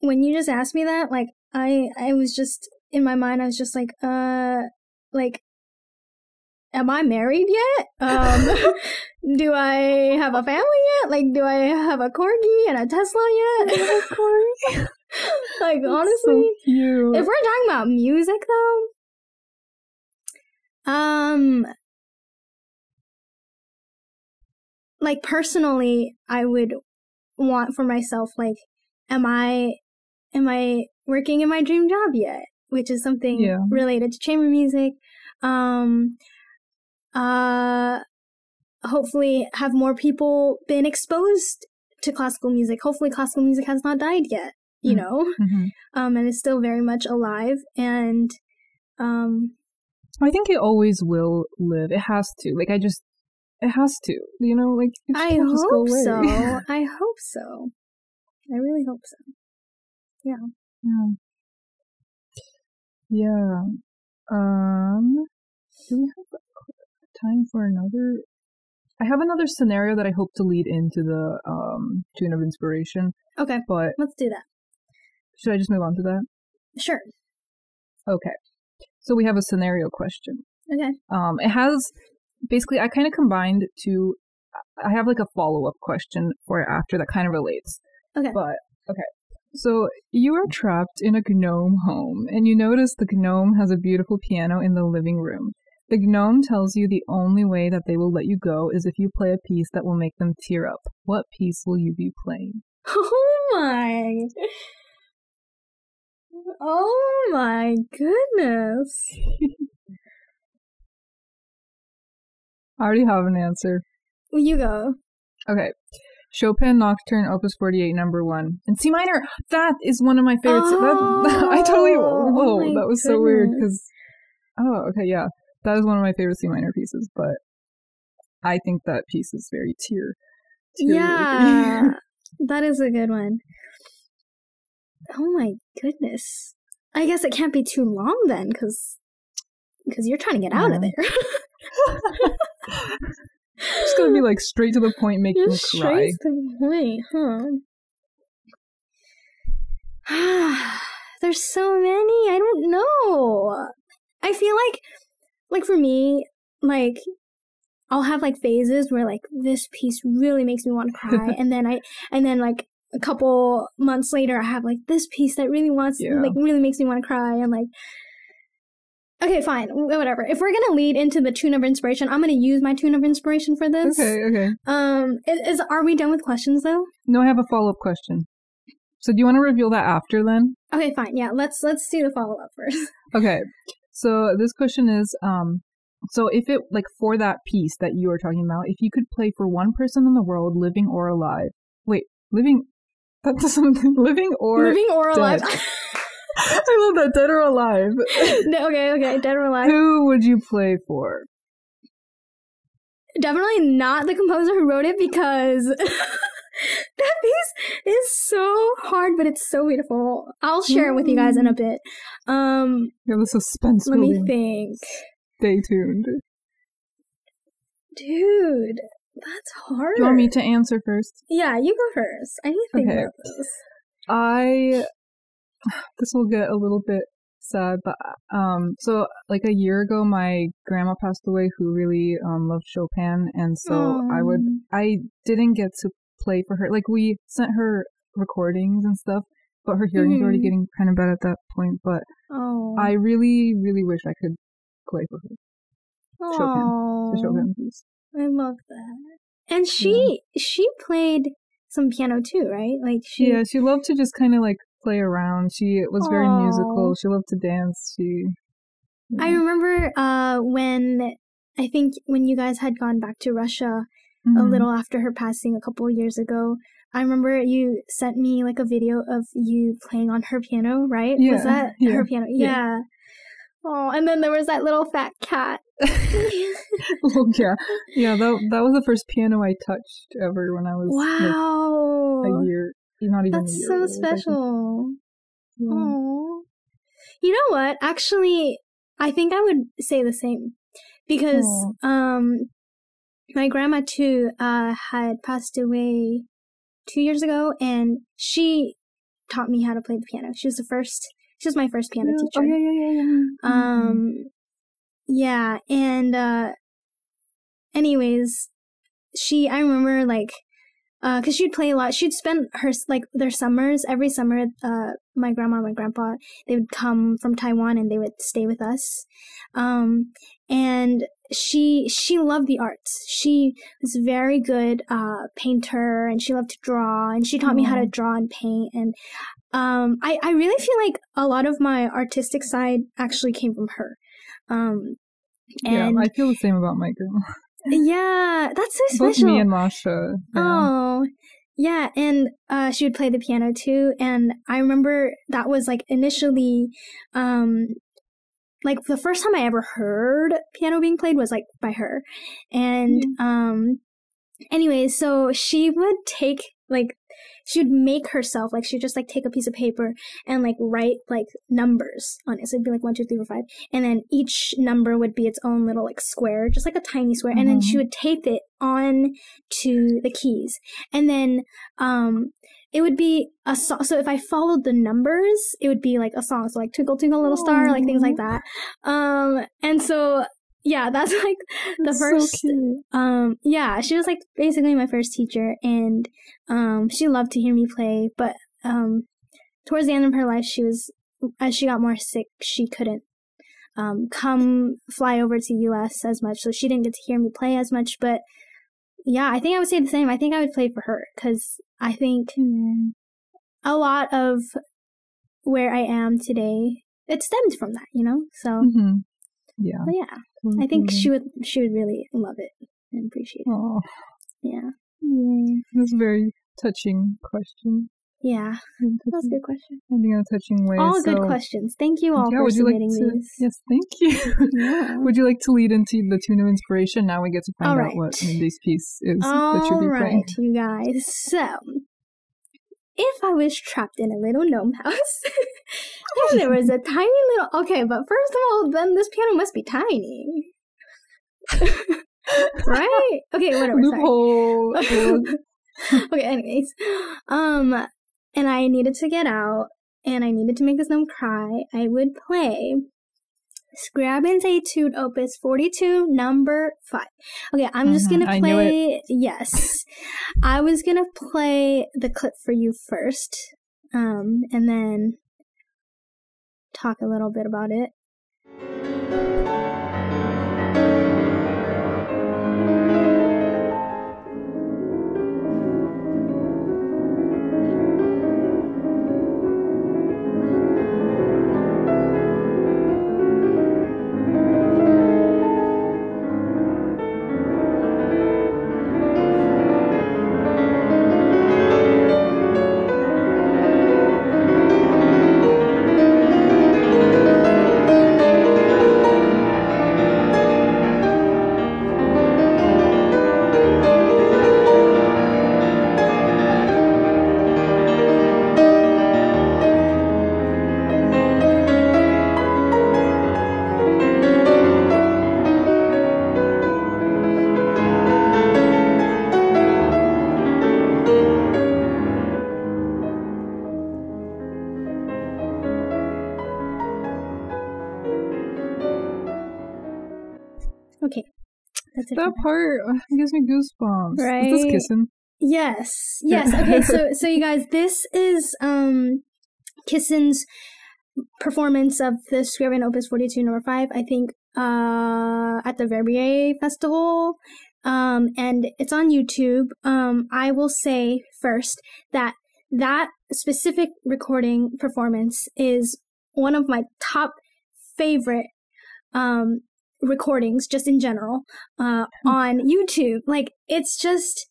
when you just asked me that, like I I was just in my mind I was just like, uh like am I married yet? Um do I have a family yet? Like do I have a corgi and a Tesla yet? like honestly, so if we're talking about music though, um like personally I would want for myself like am I am I working in my dream job yet? Which is something Yeah. related to chamber music. Um uh hopefully have more people been exposed to classical music. Hopefully classical music has not died yet, you Mm. know? Mhm. um, and is still very much alive. And um, I think it always will live. It has to. Like I just, it has to. You know, like I can't just go hope so. I hope so. I really hope so. Yeah. yeah. Yeah. Um. Do we have time for another? I have another scenario that I hope to lead into the um tune of inspiration, Okay, but let's do that. should I just move on to that? Sure. Okay. So we have a scenario question. Okay. Um, it has basically I kind of combined two. I have like a follow up question for after that kind of relates. Okay. But okay. So you are trapped in a gnome home, and you notice the gnome has a beautiful piano in the living room. The gnome tells you the only way that they will let you go is if you play a piece that will make them tear up. What piece will you be playing? Oh my. Oh my goodness. I already have an answer. Well, you go. Okay. Chopin Nocturne Opus 48 number 1. in C minor, that is one of my favorites. that, I totally Oh, oh whoa, oh that was so weird cuz Oh, okay, yeah. That is one of my favorite C minor pieces, but I think that piece is very tear. tear Yeah. that is a good one. Oh my goodness. I guess it can't be too long then, because because you're trying to get out of there. Just gonna be like straight to the point, make them Just cry. straight to the point, huh? There's so many. I don't know. I feel like, like for me, like I'll have like phases where like this piece really makes me want to cry, and then I, and then like a couple months later, I have like this piece that really wants, Yeah. like really makes me want to cry, and like. Okay, fine, whatever. If we're gonna lead into the tune of inspiration, I'm gonna use my tune of inspiration for this. Okay, okay. Um, is, is are we done with questions though? No, I have a follow up question. So do you want to reveal that after then? Okay, fine. Yeah, let's let's do the follow up first. Okay. So this question is um so if it like for that piece that you are talking about, if you could play for one person in the world, living or alive. Wait, living that's doesn't living or Living or alive? I love that dead or alive. No, okay, okay, dead or alive. Who would you play for? Definitely not the composer who wrote it because that piece is so hard, but it's so beautiful. I'll share it with you guys in a bit. Um, You have the suspense let me think, Stay tuned. dude. That's hard. You want me to answer first? Yeah, you go first. I need to think Okay. about this. I this will get a little bit sad, but um, so like a year ago, my grandma passed away, who really um loved Chopin, and so I would I didn't get to play for her. Like we sent her recordings and stuff, but her hearing's already Mhm. getting kind of bad at that point. But Oh, I really, really wish I could play for her. Chopin. Aw. The Chopin piece. I love that. And she she played some piano too, right? Like she Yeah, she loved to just kind of like play around. She was very musical. She loved to dance. She. I remember uh when I think when you guys had gone back to Russia a Mhm. little after her passing a couple of years ago. I remember you sent me like a video of you playing on her piano, right? Yeah, Was that yeah, her piano? yeah. Yeah. Oh, and then there was that little fat cat. oh yeah, yeah. That that was the first piano I touched ever when I was like, wow. a year, not even. a That's so old, special. Yeah. You know what? Actually, I think I would say the same because Aw. um my grandma too uh had passed away 2 years ago and she taught me how to play the piano. She was the first she was my first piano Yeah. teacher. Oh yeah, yeah, yeah, yeah. Um yeah, and uh anyways, she I remember like uh cuz she'd play a lot. She'd spend her like their summers every summer uh my grandma and my grandpa they would come from Taiwan and they would stay with us. Um and she she loved the arts. She was a very good uh painter and she loved to draw and she taught me how to draw and paint and um I I really feel like a lot of my artistic side actually came from her. Um yeah, I feel the same about my grandma. Yeah, that's so Both special. me and Masha. Yeah. Oh, yeah, and uh, she would play the piano too. And I remember that was like initially, um, like the first time I ever heard piano being played was like by her. And um, anyway, so she would take like she would make herself like she'd just like take a piece of paper and like write like numbers on it. So it'd be like one, two, three, four, five, and then each number would be its own little like square, just like a tiny square, and then she Mhm. would tape it on to the keys, and then um it would be a song. So if I followed the numbers, it would be like a song. So like Twinkle Twinkle Little Star, like things like that. Um, and so yeah, that's like the That's first cute. um yeah she was like basically my first teacher and um she loved to hear me play but um towards the end of her life she was as she got more sick she couldn't um come fly over to us as much so she didn't get to hear me play as much but yeah i think i would say the same i think i would play for her because i think Mm. a lot of where i am today it stems from that you know so Mhm. Yeah. but yeah i think she mm-hmm. would she would really love it and appreciate it Aw. yeah Yeah. That's a very touching question. Yeah, Very that's a good question. Ending in a touching way. All good questions. Thank you all yeah, for would you like submitting to? these. Yes, thank you. Yeah. would you like to lead into the tune of inspiration? Now we get to find All out what right. Mindy's piece is that you'll be right, playing. you guys. So, if I was trapped in a little gnome house, and there was a tiny little. Okay, but first of all, then this piano must be tiny. right? Okay, whatever. Loophole. okay, anyways. Um, and I needed to get out, and I needed to make this gnome cry. I would play Scriabin's Etude Opus 42, number 5. Okay, I'm just Mhm, gonna I knew it. play. Yes. I was gonna play the clip for you first, um, and then talk a little bit about it. Okay. That's it. that part uh, gives me goosebumps. Is Right? this Kissin? Yes. Yes. Okay. So, so you guys, this is um, Kissin's performance of the Scriabin Opus 42 number 5, I think, uh, at the Verbier Festival. um, and it's on YouTube. Um, I will say first that that specific recording performance is one of my top favorite um, recordings, just in general, uh, Hmm. on YouTube. Like it's just,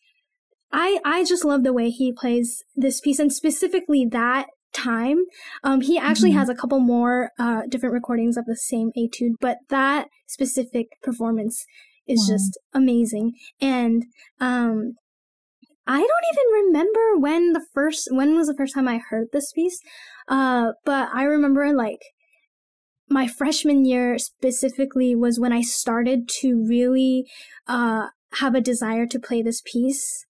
I I just love the way he plays this piece, and specifically that time. Um, he actually Mhm. has a couple more uh, different recordings of the same etude, but that specific performance is Wow. just amazing. And um, I don't even remember when the first when was the first time I heard this piece. Uh, but I remember like my freshman year specifically was when I started to really uh, have a desire to play this piece.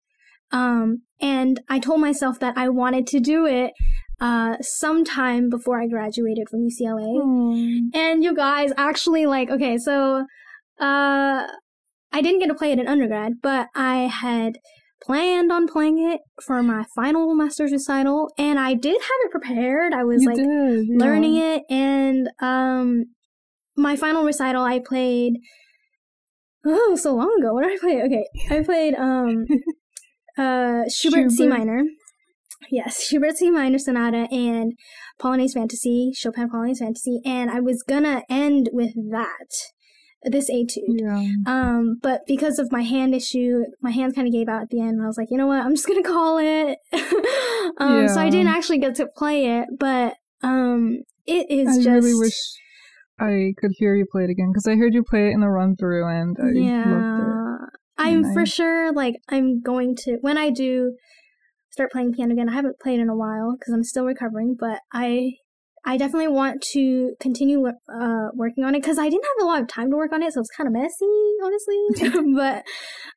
Um, and I told myself that I wanted to do it uh, sometime before I graduated from UCLA. Hmm. And you guys actually like okay, so uh I didn't get to play it in undergrad, but I had planned on playing it for my final master's recital and I did have it prepared. I was You like did, yeah. learning it and um my final recital I played oh so long ago. What did I play? Okay. I played um uh Schubert, C minor. Yes, Schubert C minor sonata and Polonaise Fantasy, Chopin Polonaise Fantasy, and I was gonna end with that. This etude. Yeah. Um, but because of my hand issue, my hands kind of gave out at the end. And I was like, you know what? I'm just gonna call it. um, so I didn't actually get to play it, but um, it is just I just really wish I could hear you play it again because I heard you play it in the run through and I loved it. yeah. I'm for sure like I'm going to when I do start playing piano again. I haven't played in a while because I'm still recovering, but I I definitely want to continue uh, working on it because I didn't have a lot of time to work on it, so it's kind of messy, honestly. but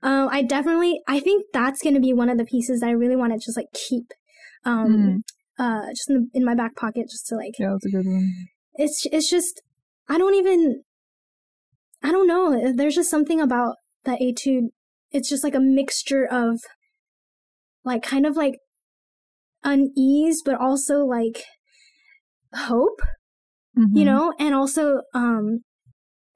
um, I definitely I think that's going to be one of the pieces that I really want to just like keep, um, uh, just in, the, in my back pocket, just to like Yeah, that's a good one. it's it's just I don't even I don't know. There's just something about that etude. It's just like a mixture of like kind of like unease, but also like hope, you Mhm. know, and also um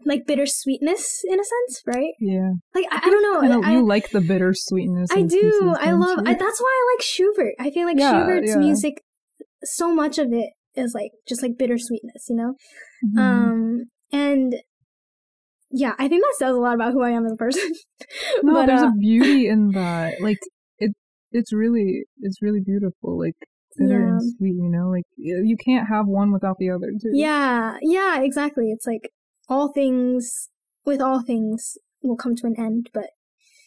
like bittersweetness in a sense, right? Yeah. Like I, I don't know. I know I, you like the bittersweetness. I do. I love. I, that's why I like Schubert. I feel like Yeah, Schubert's yeah. music. So much of it is like just like bittersweetness, you know. Mhm. Um, and yeah, I think that says a lot about who I am as a person. no, but, there's uh, a beauty in that. Like it, it's really, it's really beautiful. Like bitter and Yeah. sweet. You know, like you can't have one without the other. Too. yeah, yeah, exactly. It's like all things with all things will come to an end, but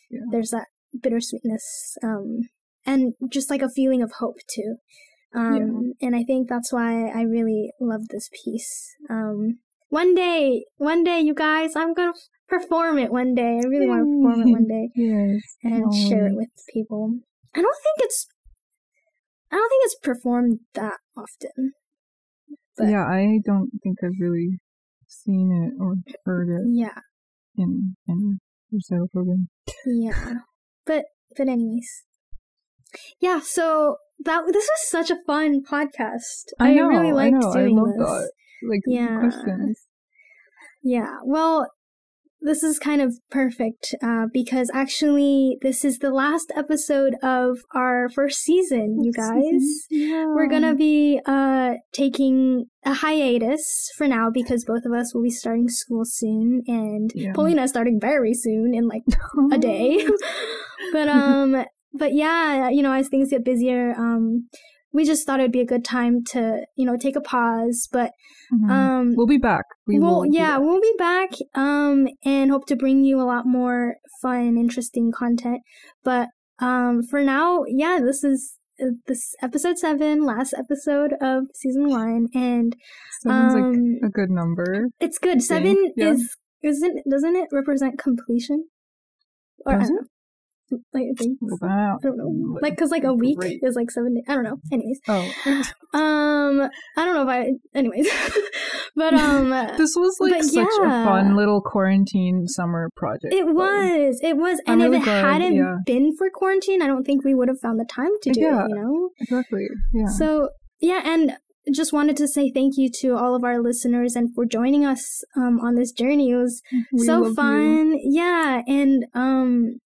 Yeah. there's that bittersweetness, um, and just like a feeling of hope too. Um, and I think that's why I really love this piece. Um, one day, one day, you guys, I'm gonna perform it one day. I really want to perform it one day. Yes. and share it with people. I don't think it's I don't think it's performed that often. But- yeah, I don't think I've really seen it or heard it Yeah, in in recital program. yeah. But but anyways. Yeah, so that this was such a fun podcast. I know. really I liked know. I love this. that. Like Yeah. questions. Yeah. Well, this is kind of perfect uh, because actually this is the last episode of our first season, you guys. Yeah. We're gonna be uh taking a hiatus for now because both of us will be starting school soon, and Yeah. Polina starting very soon in like a day. but um, but yeah, you know, as things get busier, um, we just thought it'd be a good time to you know take a pause. But Mhm. um, we'll be back. We well, will yeah, we'll be back um and hope to bring you a lot more fun, interesting content. But um for now, yeah, this is uh, this episode 7, last episode of season 1 and Seven's um like a good number. it's good. I 7 think, yeah. is isn't doesn't it represent completion? Or I Does don't know. Like, I think that- I don't know. Like, cause like a week Great. is like seven. days. I don't know. Anyways, Oh, um, I don't know if I. Anyways, but um, this was like But such a fun little quarantine summer project. It though. was. It was. I'm And really if it glad, hadn't yeah. been for quarantine, I don't think we would have found the time to do Yeah. it, you know? Exactly. Yeah. So, yeah, and just wanted to say thank you to all of our listeners and for joining us um, on this journey. It was We so fun. you. Yeah, and um,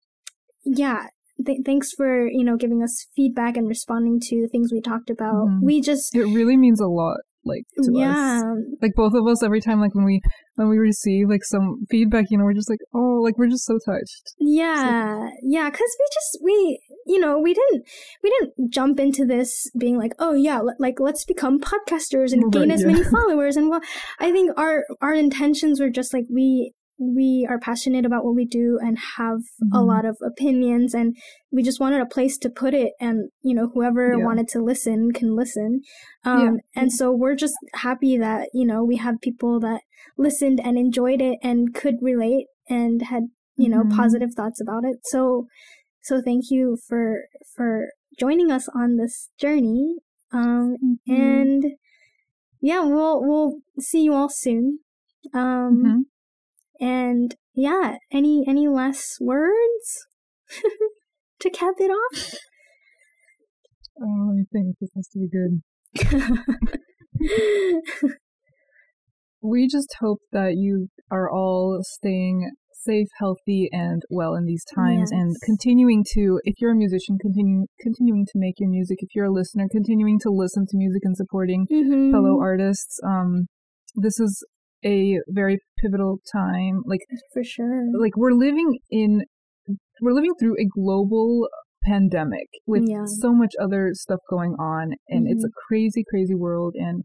yeah. Th- thanks for you know giving us feedback and responding to the things we talked about. Mhm. We just It really means a lot, like to yeah us. Like both of us, every time like when we when we receive like some feedback, you know, we're just like, oh, like we're just so touched. Yeah, yeah, because we just we you know we didn't we didn't jump into this being like oh yeah l- like let's become podcasters and gain as yeah. many followers and well I think our our intentions were just like we we are passionate about what we do and have a Mhm. lot of opinions and we just wanted a place to put it and you know whoever Yeah. wanted to listen can listen um Yeah. and so we're just happy that you know we have people that listened and enjoyed it and could relate and had you know Mhm. positive thoughts about it so so thank you for for joining us on this journey um Mm-hmm. and yeah we'll we'll see you all soon um Mhm. And yeah any any last words to cap it off Oh, I think this has to be good. We just hope that you are all staying safe, healthy, and well in these times, and continuing to, if you're a musician, continue continuing to make your music. If you're a listener, continuing to listen to music and supporting Mhm. fellow artists. Um, this is a very pivotal time. Like, for sure like we're living in, we're living through a global pandemic with Yeah. so much other stuff going on, and it's mm-hmm. a crazy, crazy world. And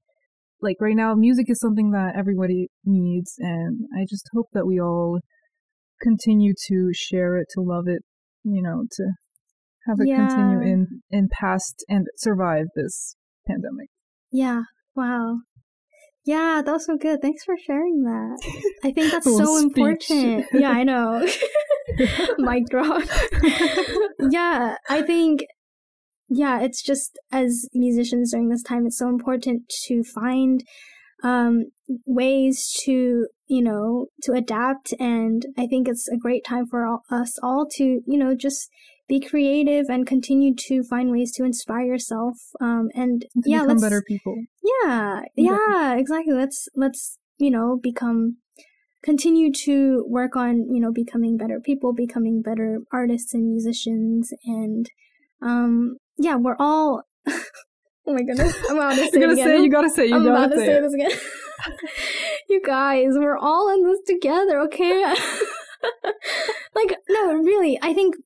like right now, music is something that everybody needs, and I just hope that we all continue to share it, to love it, you know, to have it Yeah. continue in in past and survive this pandemic. Yeah. Wow. Yeah, that was so good. Thanks for sharing that. I think that's so speech. important. Yeah, I know. Mic drop. yeah, I think yeah, it's just as musicians during this time, it's so important to find um, ways to, you know, to adapt. And I think it's a great time for all, us all to, you know, just be creative and continue to find ways to inspire yourself. Um, and to yeah, become let's better people. yeah, Yeah. exactly. Let's let's you know become continue to work on you know becoming better people, becoming better artists and musicians, and um yeah, we're all. oh my goodness, I'm about to say You it gotta again. say, you gotta say, you I'm gotta about to say. say it. this again. you guys, we're all in this together, okay? like, no, really, I think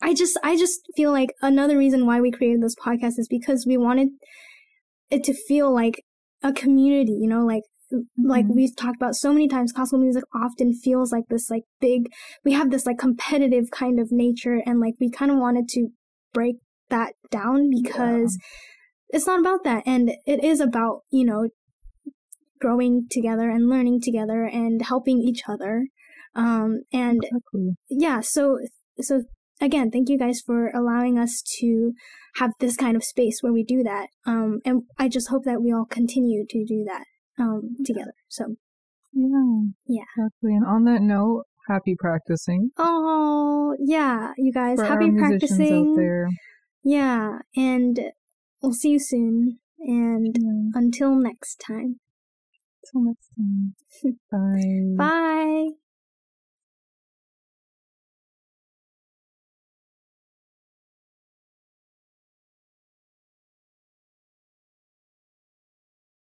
I just I just feel like another reason why we created this podcast is because we wanted it to feel like a community, you know, like like Mhm. we've talked about so many times classical music often feels like this like big we have this like competitive kind of nature and like we kind of wanted to break that down because it's not about that and it is about you know growing together and learning together and helping each other um and Exactly. yeah so so again thank you guys for allowing us to have this kind of space where we do that um and i just hope that we all continue to do that um together so Yeah. Yeah. Exactly. And on that note, happy practicing oh yeah you guys for happy practicing out there. yeah and we'll see you soon and Yeah. until next time Until next time. Bye. bye